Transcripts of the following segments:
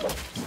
Oh!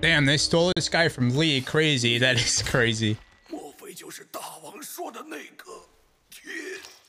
Damn, they stole this guy from Lee. Crazy. That is crazy. Yeah.